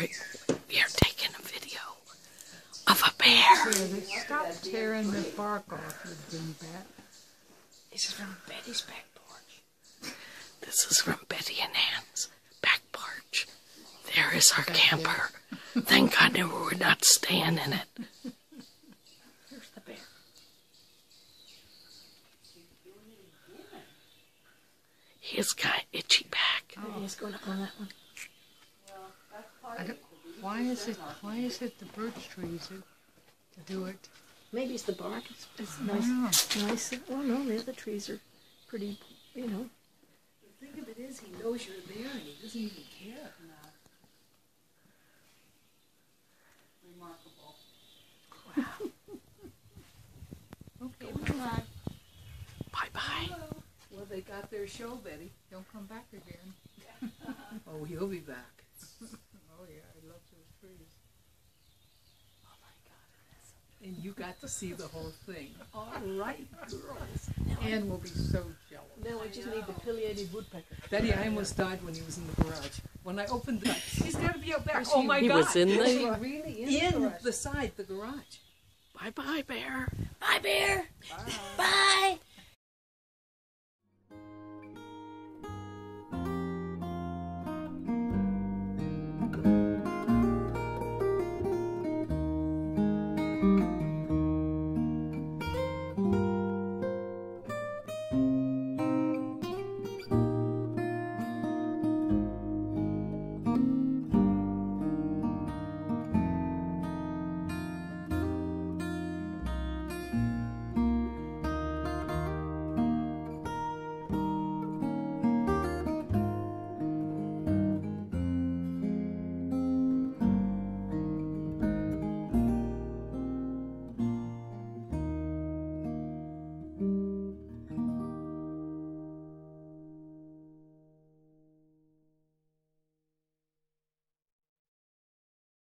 We are taking a video of a bear. Yeah, stop tearing the bark off, you dingbat. This is from Betty's back porch. This is from Betty and Anne's back porch. There is our camper. Thank God we were not staying in it. Here's the bear. He's got itchy back. Oh, He's going up on that one. I don't, why is it, why is it the birch trees that do it? Maybe it's the bark. It's, it's I don't nice. know. Nice. Well, no, the other trees are pretty, you know. The thing of it is, he knows you're there and he doesn't even care. Remarkable. Wow. okay, bye. Bye bye. Well, they got their show, Betty. Don't come back again. Oh, he'll be back. Oh yeah, I love those trees. And you got to see the whole thing. All right, girls. Anne will be so jealous. Now I just need the pileated woodpecker. Betty, I almost died when he was in the garage. When I opened the, he's got to be out back. Oh my He God! was in Was the- he Really in the in garage. the side, the garage. Bye bye, bear. Bye, bear. Bye. Bye.